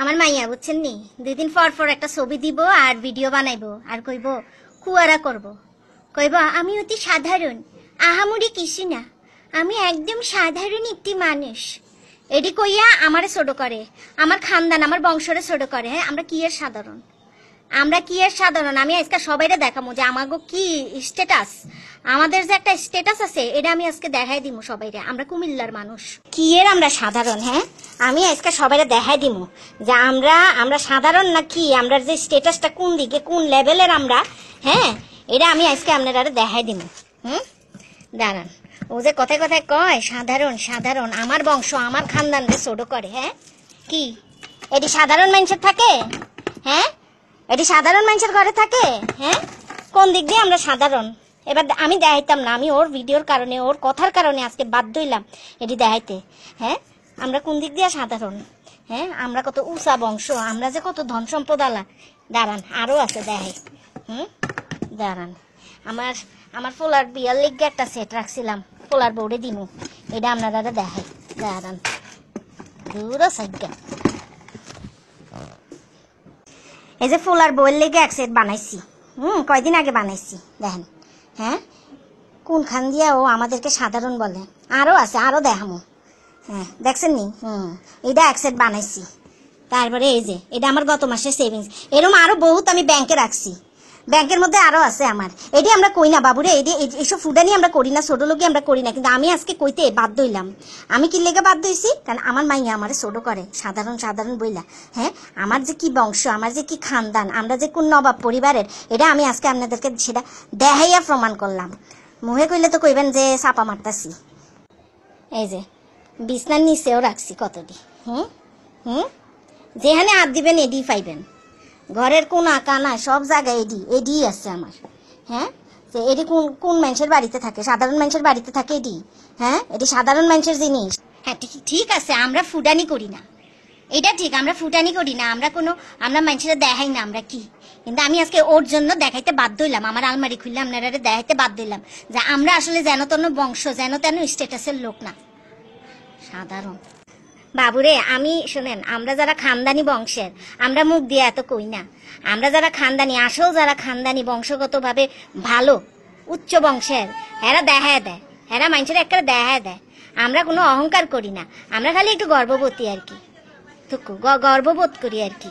আমার মাইয়া, বুঝছেন নি? দুই দিন পর পর একটা ছবি দিব আর ভিডিও বানাইব আর কইব, কুয়ারা করব। কইব, আমি অতি সাধারণ, আহামুরি কিছু না। আমি একদম সাধারণ একটি মানুষ। এটি কইয়া আমারে ছোট করে, আমার খানদান, আমার বংশরে ছোট করে হ্যাঁ? আমরা কি এর সাধারণ? আমরা কি এর সাধারণ? আমি আজকে সবাইরে দেখাবো যে আমাগো কি স্ট্যাটাস আমাদের যে একটা স্ট্যাটাস আছে, এটা আমি আজকে দেখাই দিব সবাইরে। আমরা কুমিল্লার মানুষ। কি এর আমরা সাধারণ হ্যাঁ? আমি আজকে সবাইরে দেখাই দিব যে আমরা আমরা সাধারণ না কি? আমরা যে স্ট্যাটাসটা কোন দিকে, কোন লেভেলের আমরা হ্যাঁ? এটা আমি আজকে আপনারা দেখাই দিব হুম? দাঁড়ান। ও যে কথায় কথায় কয়, সাধারণ সাধারণ। আমার বংশ, আমার খানদানকে ছোট করে হ্যাঁ? কি? এটি সাধারণ মানুষের থাকে? হ্যাঁ? এটি সাধারণ মানুষের ঘরে থাকে হ্যাঁ? কোন দিক দিয়ে আমরা সাধারণ? এবার আমি দেখাইতাম না, আমি ওর ভিডিওর কারণে, ওর কথার কারণে আজকে বাধ্য হইলাম এটি দেখাইতে হ্যাঁ? আমরা কোন দিক দিয়ে সাধারণ হ্যাঁ? আমরা কত উষা বংশ, আমরা যে কত ধন সম্পদ আলা দাঁড়ান আরও আছে, দেখাই। হুম? দাঁড়ান। আমার আমার পোলার বিয়ার লিগে একটা সেট রাখছিলাম, পোলার বোর্ডে দিমু। এটা আপনারা দেখাই। দাঁড়ান। দূর সাইডটা এই যে ফুলার বইয়ের লেগে এক সেট বানাইছি। হুম, কয়দিন আগে বানাইছি, দেখেন। হ্যাঁ? কোনখান দিয়ে ও আমাদেরকে সাধারণ বলে। আরও আছে আরও দেখামো। হ্যাঁ দেখছেন নি? হুম, এটা এক সেট বানাইছি। তারপরে এই যে, এটা আমার গত মাসের সেভিংস এরম আরও বহুত আমি ব্যাংকে রাখছি। ব্যাংকের মধ্যে আরও আছে আমার। এটি আমরা কই না, বাবুরে? এটি এ- এসব ফুডানি আমরা করি না ছোট লোকই আমরা করি না, কিন্তু আমি আজকে কইতে বাধ্য হইলাম। আমি কি লেগে বাধ্য হইছি? কারণ আমার মাইয়া আমারে ছোট করে, সাধারণ সাধারণ বইলা হ্যাঁ? আমার যে কি বংশ, আমার যে কি খানদান, আমরা যে কোন নবাব পরিবারের, এটা আমি আজকে আপনাদেরকে সেটা দেখাইয়া প্রমাণ করলাম। মুহে কইলে তো কইবেন যে চাপা মারতাছি। এই যে, বিছনার নিচেও রাখছি কতটি, হুম? হুম? যেখানে হাত দিবেন এডি পাইবেন। ঘরের কোন আঁকা না সব জায়গায় এডি এডি আছে আমার। হ্যাঁ? যে এডি কোন কোন মানুষের বাড়িতে থাকে? সাধারণ মানুষের বাড়িতে থাকে এডি। হ্যাঁ? এটি সাধারণ মানুষের জিনিস। হ্যাঁ ঠিক আছে, আমরা ফুটানি করি না। এটা ঠিক, আমরা ফুটানি করি না। আমরা কোনো, আমরা মানুষেরা দেখাই না আমরা কি। কিন্তু আমি আজকে ওর জন্য দেখাইতে বাধ্য হইলাম। আমার আলমারি খুললে আপনারা দেখাইতে বাধ্য হইলাম যে আমরা আসলে যেন তেন বংশ, যেন তেন স্টেটাসের লোক না। সাধারণ। বাবুরে, আমি, শোনেন, আমরা যারা খানদানি বংশের, আমরা মুখ দিয়ে এত কই না। আমরা যারা খানদানি, আসল যারা খানদানি বংশগতভাবে ভালো, উচ্চ বংশের এরা দেখায় দেয় এরা মানুষের একটা দেখায় দেয়। আমরা কোনো অহংকার করি না, আমরা খালি একটু গর্ববতী আর কি। তো গর্ববোধ করি আর কি।